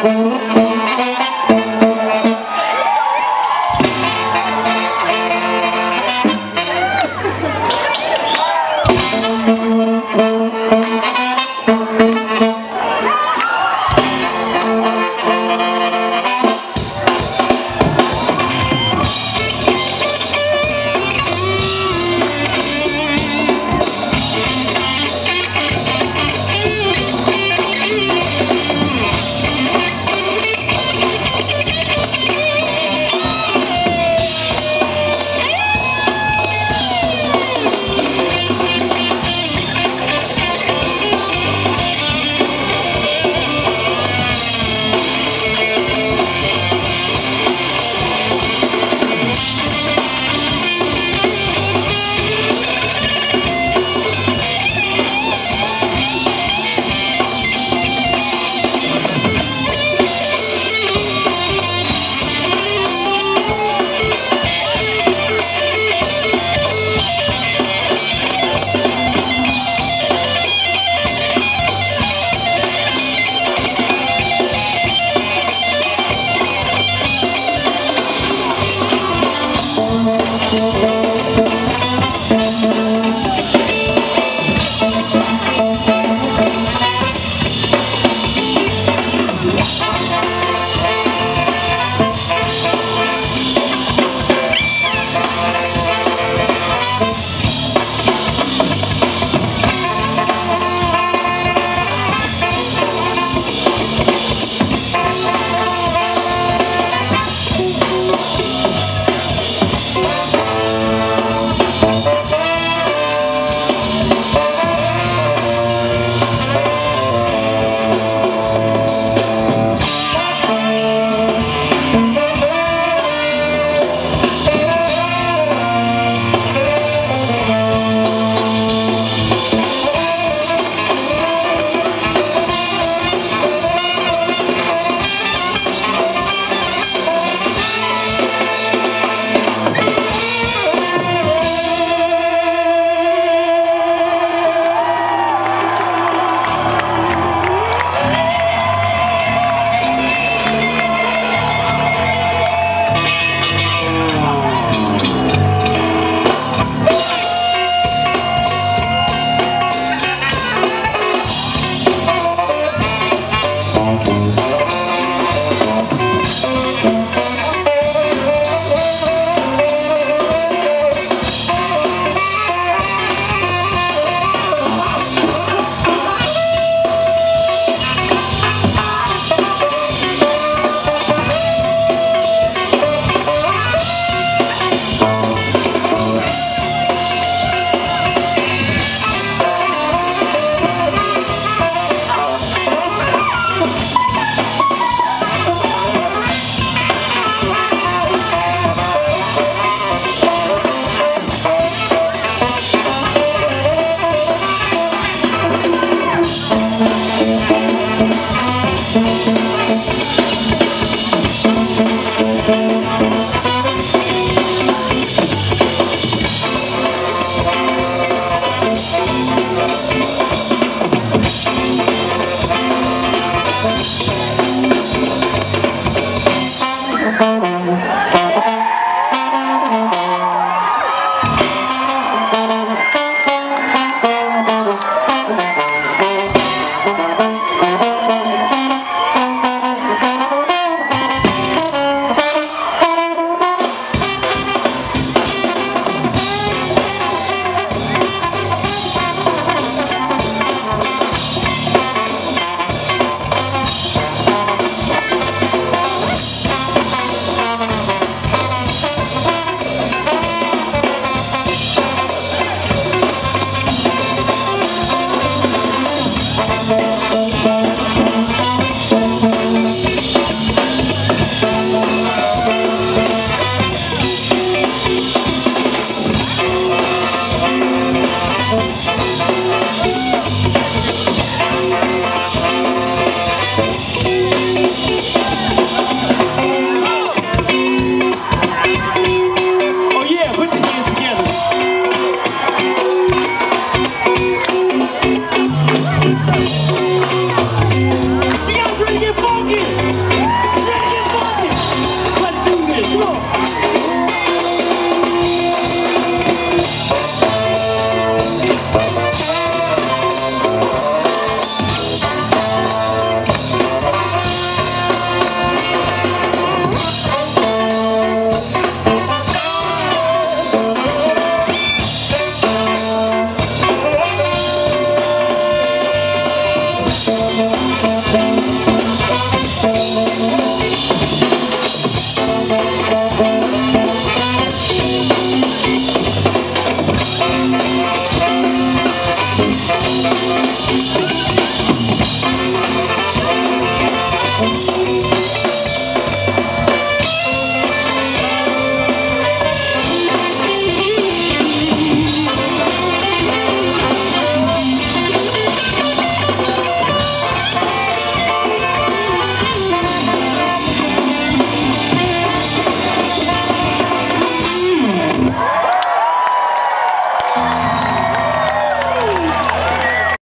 Oh. Yes. Thank Música